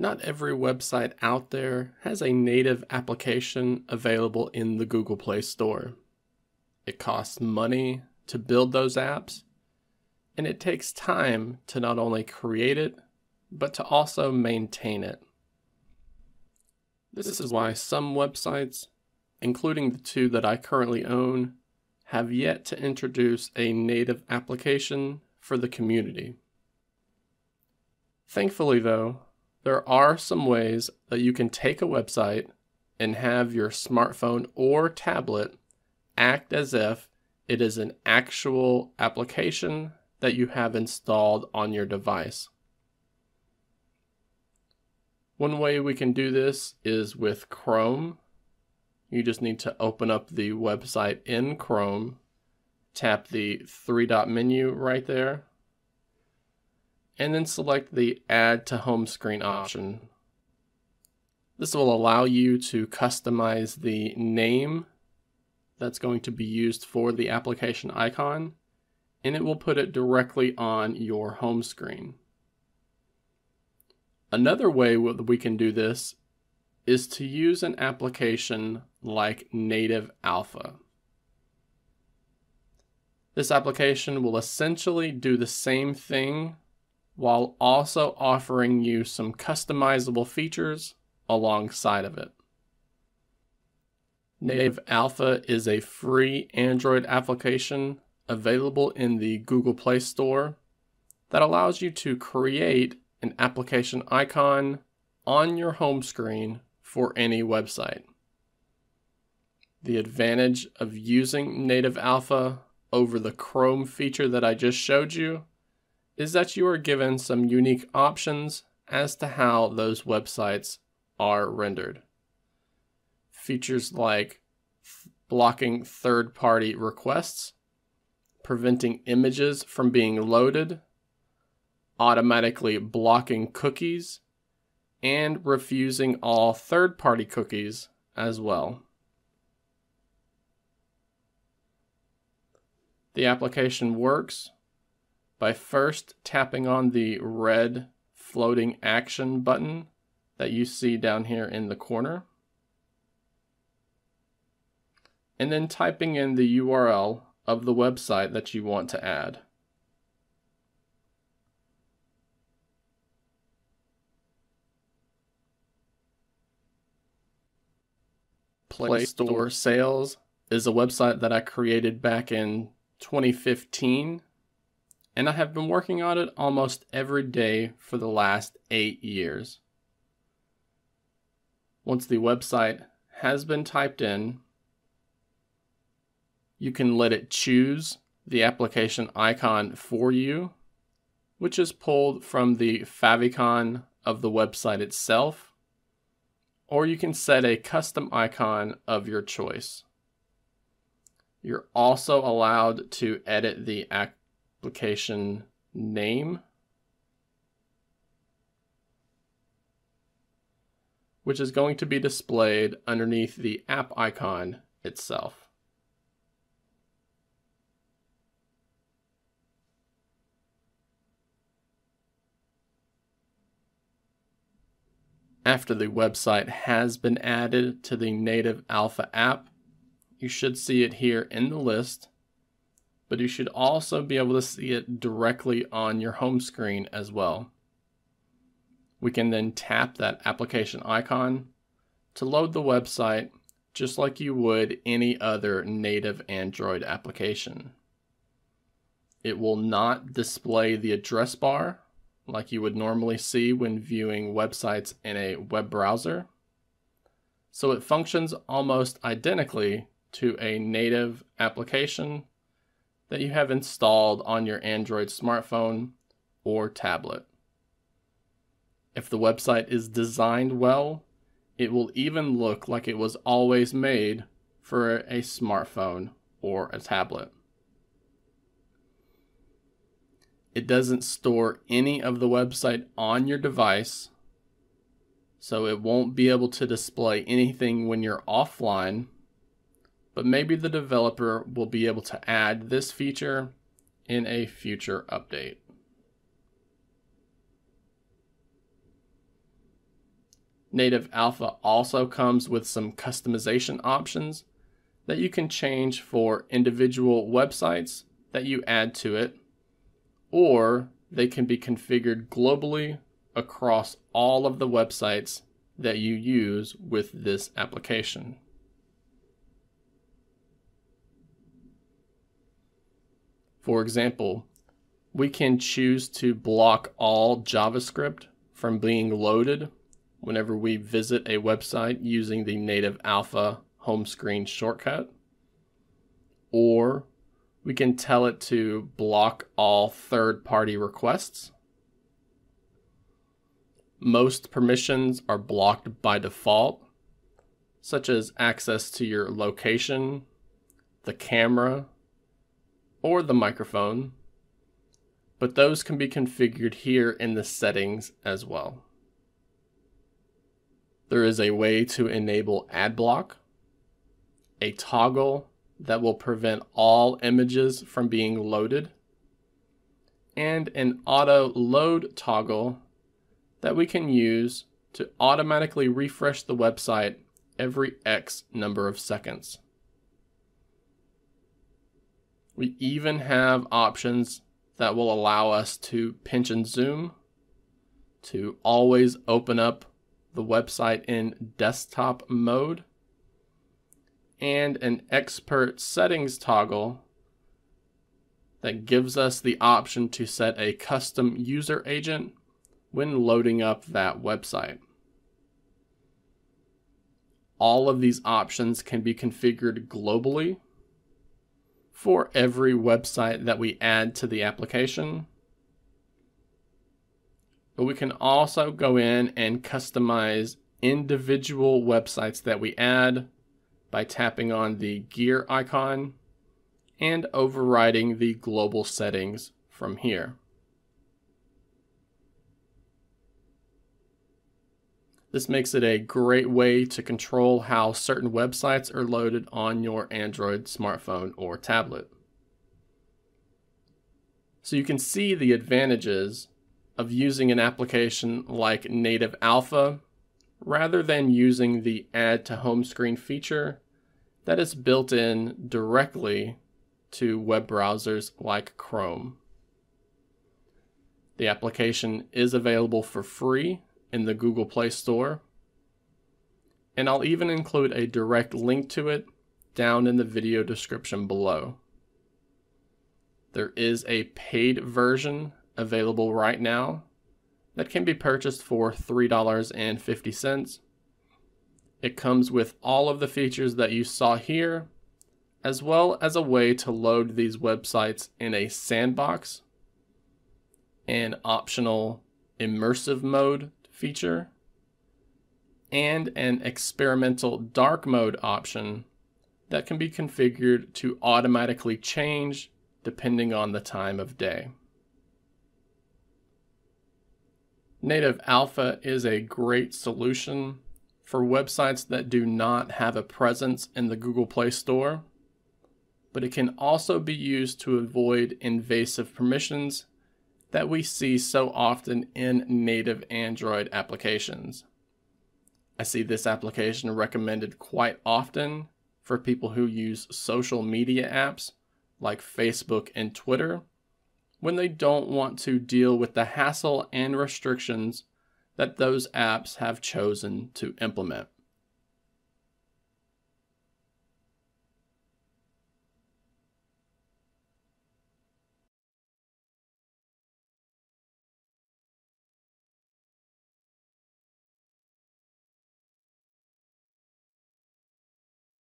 Not every website out there has a native application available in the Google Play Store. It costs money to build those apps, and it takes time to not only create it, but to also maintain it. This is why some websites, including the two that I currently own, have yet to introduce a native application for the community. Thankfully, though, there are some ways that you can take a website and have your smartphone or tablet act as if it is an actual application that you have installed on your device. One way we can do this is with Chrome. You just need to open up the website in Chrome, tap the three dot menu right there, and then select the Add to Home Screen option. This will allow you to customize the name that's going to be used for the application icon, and it will put it directly on your home screen. Another way we can do this is to use an application like Native Alpha. This application will essentially do the same thing while also offering you some customizable features alongside of it. Native Alpha is a free Android application available in the Google Play Store that allows you to create an application icon on your home screen for any website. The advantage of using Native Alpha over the Chrome feature that I just showed you is that you are given some unique options as to how those websites are rendered. Features like blocking third party requests, preventing images from being loaded, automatically blocking cookies, and refusing all third party cookies as well. The application works by first tapping on the red floating action button that you see down here in the corner. And then typing in the URL of the website that you want to add. Play Store Sales is a website that I created back in 2015 and I have been working on it almost every day for the last eight years. Once the website has been typed in, you can let it choose the application icon for you, which is pulled from the favicon of the website itself, or you can set a custom icon of your choice. You're also allowed to edit the application name, which is going to be displayed underneath the app icon itself. After the website has been added to the native alpha app, you should see it here in the list but you should also be able to see it directly on your home screen as well. We can then tap that application icon to load the website just like you would any other native Android application. It will not display the address bar like you would normally see when viewing websites in a web browser. So it functions almost identically to a native application that you have installed on your Android smartphone or tablet. If the website is designed well, it will even look like it was always made for a smartphone or a tablet. It doesn't store any of the website on your device, so it won't be able to display anything when you're offline but maybe the developer will be able to add this feature in a future update. Native Alpha also comes with some customization options that you can change for individual websites that you add to it, or they can be configured globally across all of the websites that you use with this application. For example, we can choose to block all JavaScript from being loaded whenever we visit a website using the native alpha home screen shortcut. Or we can tell it to block all third party requests. Most permissions are blocked by default, such as access to your location, the camera, or the microphone, but those can be configured here in the settings as well. There is a way to enable ad block, a toggle that will prevent all images from being loaded, and an auto load toggle that we can use to automatically refresh the website every X number of seconds. We even have options that will allow us to pinch and zoom, to always open up the website in desktop mode, and an expert settings toggle that gives us the option to set a custom user agent when loading up that website. All of these options can be configured globally for every website that we add to the application. But we can also go in and customize individual websites that we add by tapping on the gear icon and overriding the global settings from here. This makes it a great way to control how certain websites are loaded on your Android smartphone or tablet. So you can see the advantages of using an application like Native Alpha rather than using the Add to Home Screen feature that is built in directly to web browsers like Chrome. The application is available for free in the Google Play Store. And I'll even include a direct link to it down in the video description below. There is a paid version available right now that can be purchased for $3.50. It comes with all of the features that you saw here, as well as a way to load these websites in a sandbox, an optional immersive mode feature and an experimental dark mode option that can be configured to automatically change depending on the time of day. Native Alpha is a great solution for websites that do not have a presence in the Google Play Store, but it can also be used to avoid invasive permissions that we see so often in native Android applications. I see this application recommended quite often for people who use social media apps like Facebook and Twitter when they don't want to deal with the hassle and restrictions that those apps have chosen to implement.